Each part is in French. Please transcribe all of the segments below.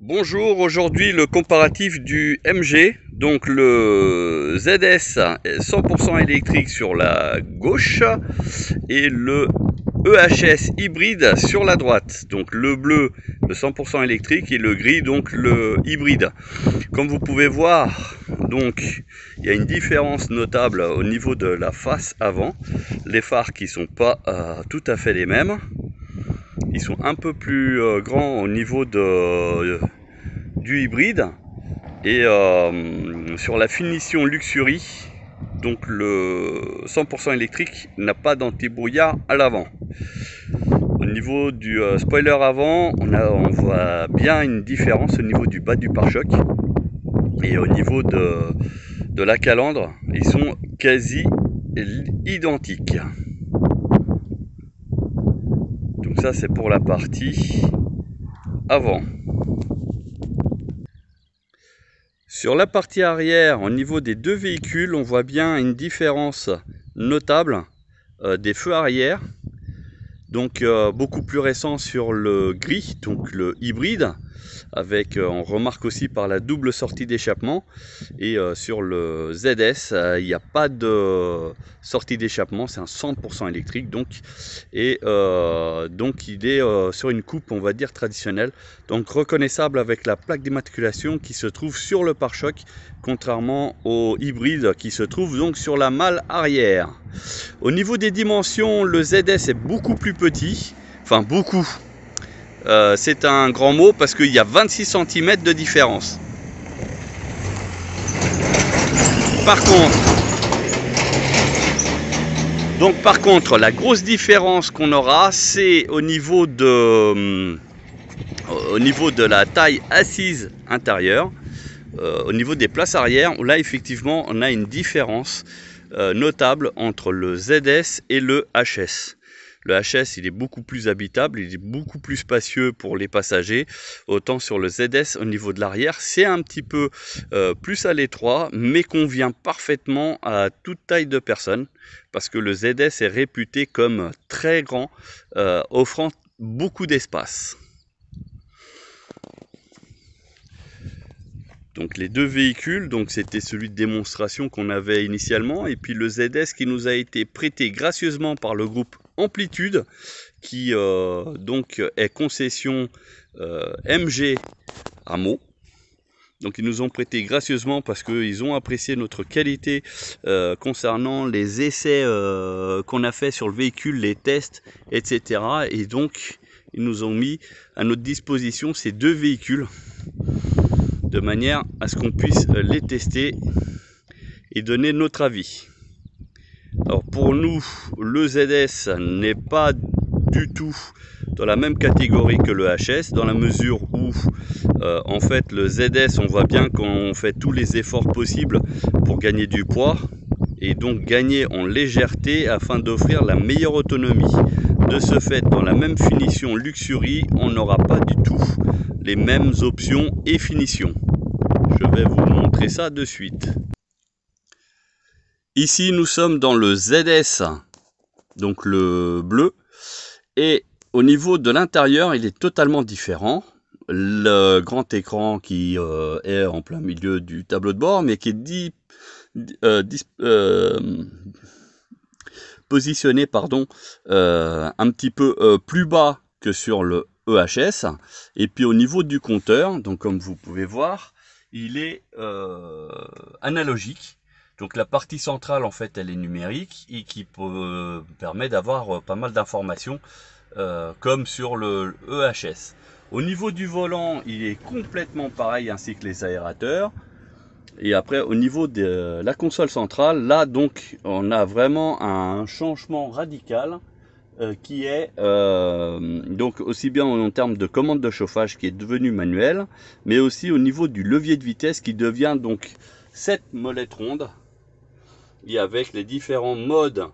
Bonjour, aujourd'hui le comparatif du MG, donc le ZS 100% électrique sur la gauche et le EHS hybride sur la droite. Donc le bleu le 100% électrique et le gris donc le hybride. Comme vous pouvez voir, donc il y a une différence notable au niveau de la face avant. Les phares qui sont pas euh, tout à fait les mêmes. Ils sont un peu plus euh, grands au niveau de, euh, du hybride. Et euh, sur la finition Luxury, donc le 100% électrique n'a pas d'anti-brouillard à l'avant. Au niveau du spoiler avant, on, a, on voit bien une différence au niveau du bas du pare-choc. Et au niveau de, de la calandre, ils sont quasi identiques. Ça c'est pour la partie avant. Sur la partie arrière, au niveau des deux véhicules, on voit bien une différence notable euh, des feux arrière. Donc euh, beaucoup plus récent sur le gris, donc le hybride, euh, on remarque aussi par la double sortie d'échappement. Et euh, sur le ZS euh, il n'y a pas de sortie d'échappement c'est un 100% électrique donc. Et donc il est sur une coupe on va dire traditionnelle. Donc reconnaissable avec la plaque d'immatriculation qui se trouve sur le pare-choc contrairement au hybride qui se trouve donc sur la malle arrière. Au niveau des dimensions le ZS est beaucoup plus petit enfin beaucoup euh, c'est un grand mot parce qu'il y a 26 cm de différence. Par contre, donc par contre, la grosse différence qu'on aura, c'est au niveau de euh, au niveau de la taille assise intérieure, euh, au niveau des places arrière, là effectivement on a une différence notable entre le ZS et le HS. Le HS, il est beaucoup plus habitable, il est beaucoup plus spacieux pour les passagers. Autant sur le ZS, au niveau de l'arrière, c'est un petit peu euh, plus à l'étroit, mais convient parfaitement à toute taille de personne. Parce que le ZS est réputé comme très grand, euh, offrant beaucoup d'espace. Donc les deux véhicules, c'était celui de démonstration qu'on avait initialement, et puis le ZS qui nous a été prêté gracieusement par le groupe Amplitude, qui euh, donc est concession euh, MG Meaux. Donc ils nous ont prêté gracieusement parce qu'ils ont apprécié notre qualité euh, concernant les essais qu'on a fait sur le véhicule, les tests, etc. Et donc ils nous ont mis à notre disposition ces deux véhicules de manière à ce qu'on puisse les tester et donner notre avis. Alors pour nous, le ZS n'est pas du tout dans la même catégorie que le HS, dans la mesure où euh, en fait le ZS, on voit bien qu'on fait tous les efforts possibles pour gagner du poids et donc gagner en légèreté afin d'offrir la meilleure autonomie. De ce fait, dans la même finition Luxury, on n'aura pas du tout les mêmes options et finitions. Je vais vous montrer ça de suite. Ici, nous sommes dans le ZS, donc le bleu. Et au niveau de l'intérieur, il est totalement différent. Le grand écran qui euh, est en plein milieu du tableau de bord, mais qui est dit, euh, euh, positionné pardon, un petit peu plus bas que sur le EHS. Et puis au niveau du compteur, donc comme vous pouvez voir, il est analogique donc la partie centrale en fait elle est numérique et qui peut, permet d'avoir euh, pas mal d'informations euh, comme sur le EHS. Au niveau du volant il est complètement pareil ainsi que les aérateurs. Et après au niveau de la console centrale là donc on a vraiment un changement radical euh, qui est donc aussi bien en termes de commande de chauffage qui est devenu manuel mais aussi au niveau du levier de vitesse qui devient donc cette molette ronde avec les différents modes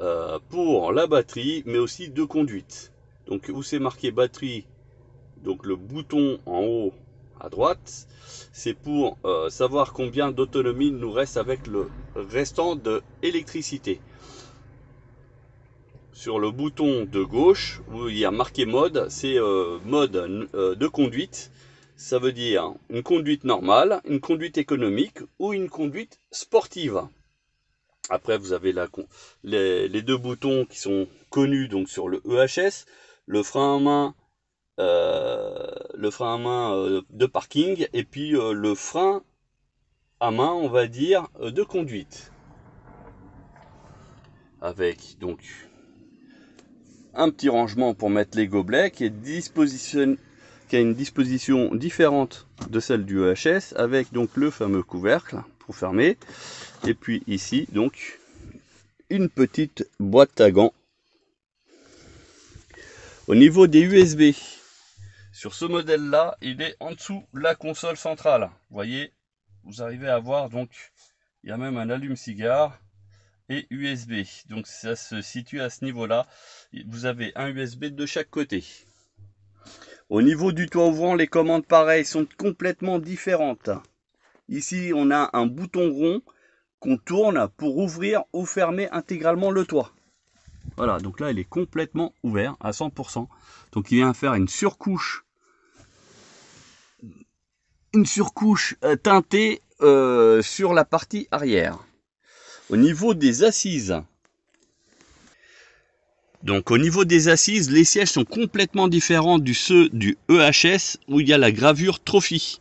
euh, pour la batterie, mais aussi de conduite. Donc où c'est marqué batterie, donc le bouton en haut à droite, c'est pour euh, savoir combien d'autonomie nous reste avec le restant de. Sur le bouton de gauche, où il y a marqué mode, c'est euh, mode de conduite. ça veut dire une conduite normale, une conduite économique ou une conduite sportive. Après, vous avez les, deux boutons qui sont connus donc sur le EHS, le frein à main, euh, le frein à main euh, de parking et puis euh, le frein à main, on va dire, de conduite. Avec donc un petit rangement pour mettre les gobelets qui est disposition, qui a une disposition différente de celle du EHS avec donc le fameux couvercle pour fermer et puis ici donc une petite boîte à gants. Au niveau des USB sur ce modèle là il est en dessous la console centrale. Vous voyez vous arrivez à voir donc il y a même un allume cigare et USB donc ça se situe à ce niveau là vous avez un USB de chaque côté. Au niveau du toit ouvrant les commandes pareilles sont complètement différentes ici on a un bouton rond qu'on tourne pour ouvrir ou fermer intégralement le toit voilà donc là il est complètement ouvert à 100% donc il vient faire une surcouche une surcouche euh, teintée euh, sur la partie arrière au niveau des assises. Donc au niveau des assises, les sièges sont complètement différents du ceux du EHS où il y a la gravure Trophy.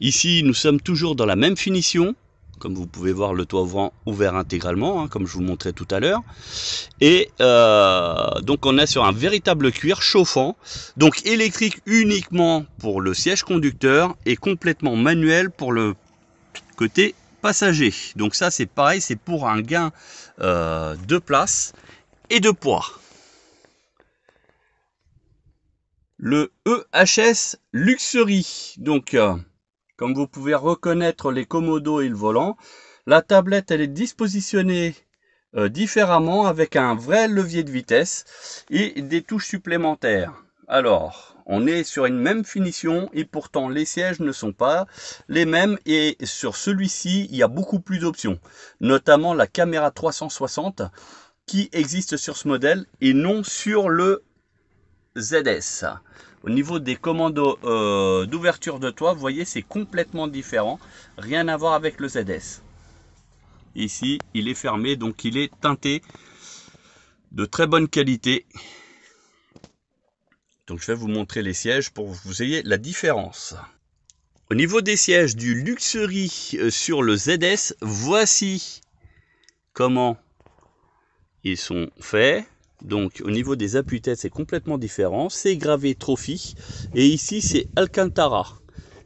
Ici, nous sommes toujours dans la même finition. Comme vous pouvez voir, le toit ouvrant ouvert intégralement, hein, comme je vous montrais tout à l'heure. Et euh, donc on est sur un véritable cuir chauffant. Donc électrique uniquement pour le siège conducteur et complètement manuel pour le côté passager. Donc ça c'est pareil, c'est pour un gain euh, de place et de poids. Le EHS Luxury. Donc euh, comme vous pouvez reconnaître les commodos et le volant, la tablette elle est dispositionnée euh, différemment avec un vrai levier de vitesse et des touches supplémentaires. Alors, on est sur une même finition et pourtant les sièges ne sont pas les mêmes et sur celui-ci il y a beaucoup plus d'options, notamment la caméra 360 qui existe sur ce modèle et non sur le ZS. Au niveau des commandes euh, d'ouverture de toit, vous voyez c'est complètement différent, rien à voir avec le ZS. Ici il est fermé donc il est teinté de très bonne qualité donc je vais vous montrer les sièges pour que vous ayez la différence. Au niveau des sièges du Luxury euh, sur le ZS, voici comment ils sont faits. Donc au niveau des appuis-têtes, c'est complètement différent. C'est gravé Trophy. Et ici, c'est Alcantara.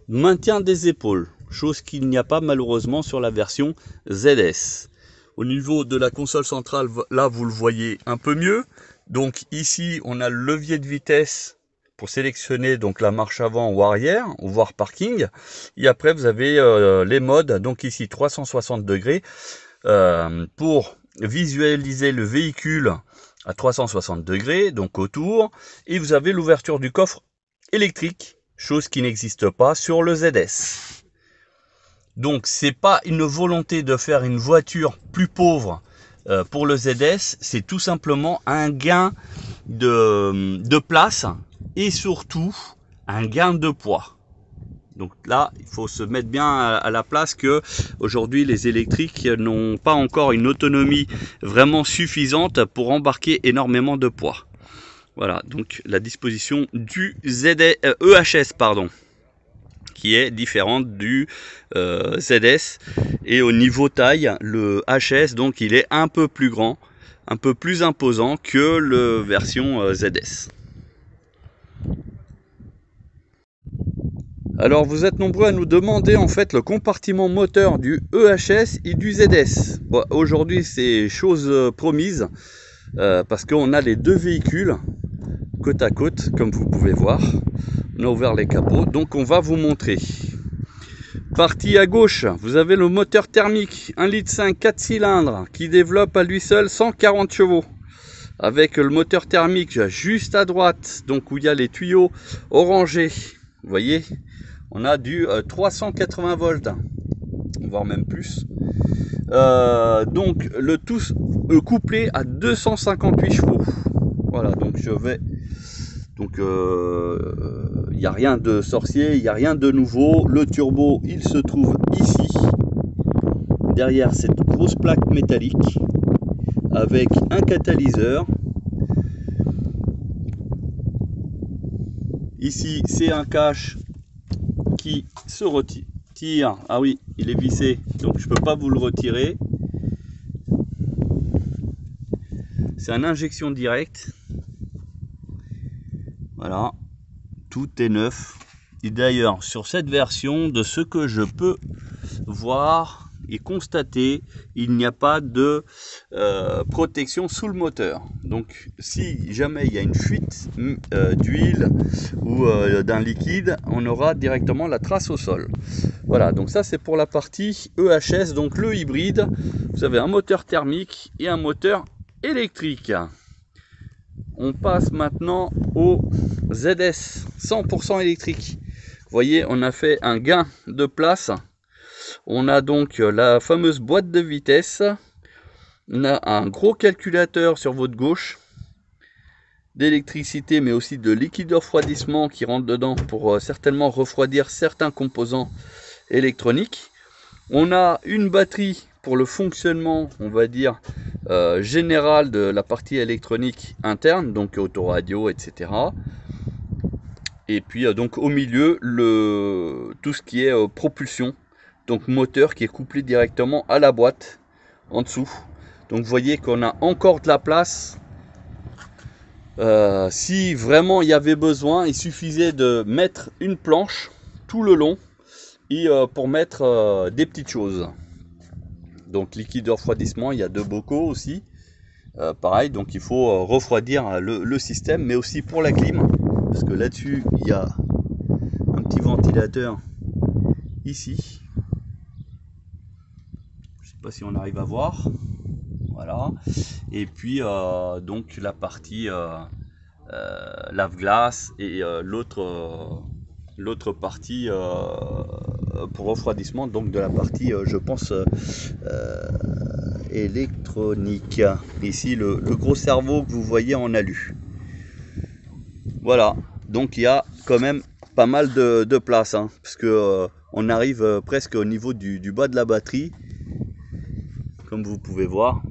Maintien des épaules. Chose qu'il n'y a pas malheureusement sur la version ZS. Au niveau de la console centrale, là vous le voyez un peu mieux. Donc ici, on a le levier de vitesse pour sélectionner donc la marche avant ou arrière, ou voir parking. Et après, vous avez euh, les modes, donc ici 360 degrés, euh, pour visualiser le véhicule à 360 degrés, donc autour. Et vous avez l'ouverture du coffre électrique, chose qui n'existe pas sur le ZS. Donc c'est pas une volonté de faire une voiture plus pauvre euh, pour le ZS, c'est tout simplement un gain de, place et surtout un gain de poids. Donc là, il faut se mettre bien à, la place que aujourd'hui les électriques n'ont pas encore une autonomie vraiment suffisante pour embarquer énormément de poids. Voilà, donc la disposition du ZS, EHS, pardon qui est différente du euh, ZS. Et au niveau taille, le HS, donc il est un peu plus grand, un peu plus imposant que le version euh, ZS. Alors vous êtes nombreux à nous demander en fait le compartiment moteur du EHS et du ZS. Aujourd'hui c'est chose euh, promise parce qu'on a les deux véhicules côte à côte comme vous pouvez voir. On a ouvert les capots donc on va vous montrer. Partie à gauche vous avez le moteur thermique 1 litre 5 4 cylindres qui développe à lui seul 140 chevaux. Avec le moteur thermique juste à droite donc où il y a les tuyaux orangés vous voyez on a du 380 euh, volts voire même plus euh, donc le tout couplé à 258 chevaux voilà donc je vais Donc il euh, n'y a rien de sorcier, il n'y a rien de nouveau. Le turbo, il se trouve ici, derrière cette grosse plaque métallique, avec un catalyseur. Ici, c'est un cache se retire. Ah oui, il est vissé, donc je peux pas vous le retirer. C'est une injection directe. Voilà, tout est neuf. Et d'ailleurs, sur cette version, de ce que je peux voir et constater, il n'y a pas de euh, protection sous le moteur. Donc, si jamais il y a une fuite euh, d'huile ou euh, d'un liquide, on aura directement la trace au sol. Voilà, donc ça c'est pour la partie EHS, donc le hybride. Vous avez un moteur thermique et un moteur électrique. On passe maintenant au ZS 100% électrique. Voyez, on a fait un gain de place. On a donc la fameuse boîte de vitesse. On a un gros calculateur sur votre gauche d'électricité mais aussi de liquide de refroidissement qui rentre dedans pour euh, certainement refroidir certains composants électroniques. On a une batterie pour le fonctionnement, on va dire, euh, général de la partie électronique interne, donc autoradio, etc. Et puis euh, donc au milieu, tout ce qui est euh, propulsion, donc moteur qui est couplé directement à la boîte en dessous. Donc vous voyez qu'on a encore de la place. Euh, si vraiment il y avait besoin, il suffisait de mettre une planche tout le long et pour mettre des petites choses. Donc liquide de refroidissement, il y a deux bocaux aussi. pareil, donc il faut refroidir le système, mais aussi pour la clim parce que là-dessus il y a un petit ventilateur ici si on arrive à voir. Voilà. Et puis euh, donc la partie euh, euh, lave-glace et l'autre l'autre partie pour refroidissement donc de la partie je pense électronique. Ici le, gros cerveau que vous voyez en alu. Voilà, donc il y a quand même pas mal de, place, hein, parce que on arrive presque au niveau du, bas de la batterie, vous pouvez voir.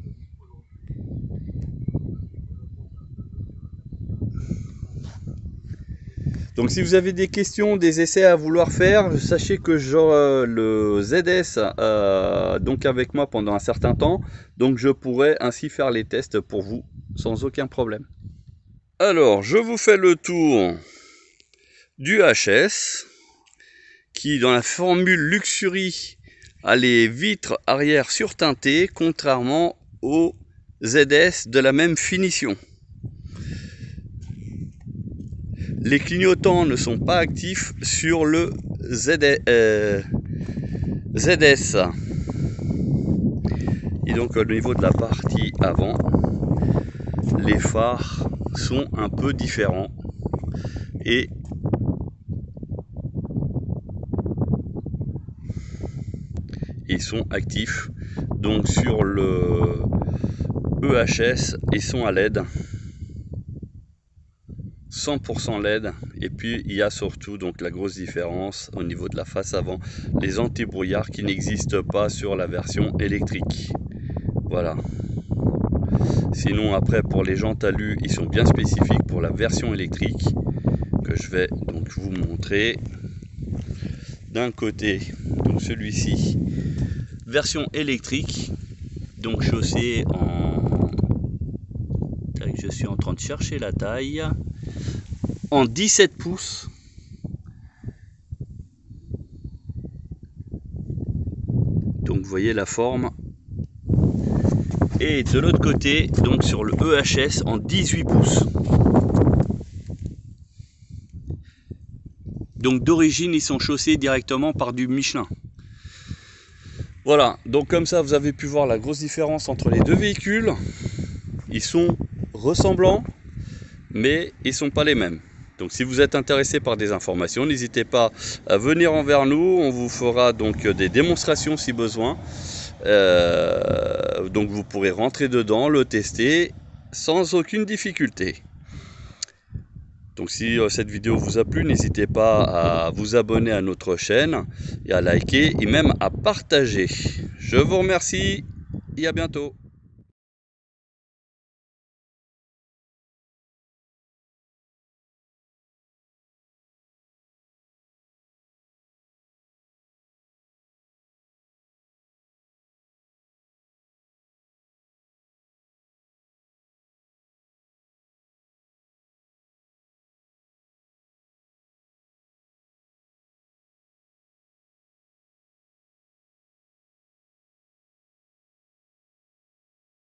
Donc si vous avez des questions, des essais à vouloir faire, sachez que j'aurai le ZS euh, donc avec moi pendant un certain temps. Donc je pourrai ainsi faire les tests pour vous sans aucun problème. Alors, je vous fais le tour du HS qui, dans la formule Luxury, les vitres arrière surteintées, contrairement au ZS de la même finition. Les clignotants ne sont pas actifs sur le ZS. Euh, Et donc au niveau de la partie avant, les phares sont un peu différents et ils sont actifs donc sur le EHS ils sont à LED 100% LED et puis il y a surtout donc la grosse différence au niveau de la face avant. Les anti-brouillards qui n'existent pas sur la version électrique. Voilà. Sinon après pour les jantes alu, ils sont bien spécifiques pour la version électrique que je vais donc vous montrer. D'un côté, donc celui-ci, version électrique, donc chaussée en... Je suis en train de chercher la taille. En 17 pouces. Donc vous voyez la forme et de l'autre côté donc sur le EHS en 18 pouces donc d'origine ils sont chaussés directement par du Michelin voilà. Donc comme ça vous avez pu voir la grosse différence entre les deux véhicules. Ils sont ressemblants mais ils sont pas les mêmes. Donc si vous êtes intéressé par des informations n'hésitez pas à venir envers nous. On vous fera donc des démonstrations si besoin. Euh, donc vous pourrez rentrer dedans, le tester sans aucune difficulté. Donc si euh, cette vidéo vous a plu, n'hésitez pas à vous abonner à notre chaîne et à liker et même à partager. Je vous remercie et à bientôt.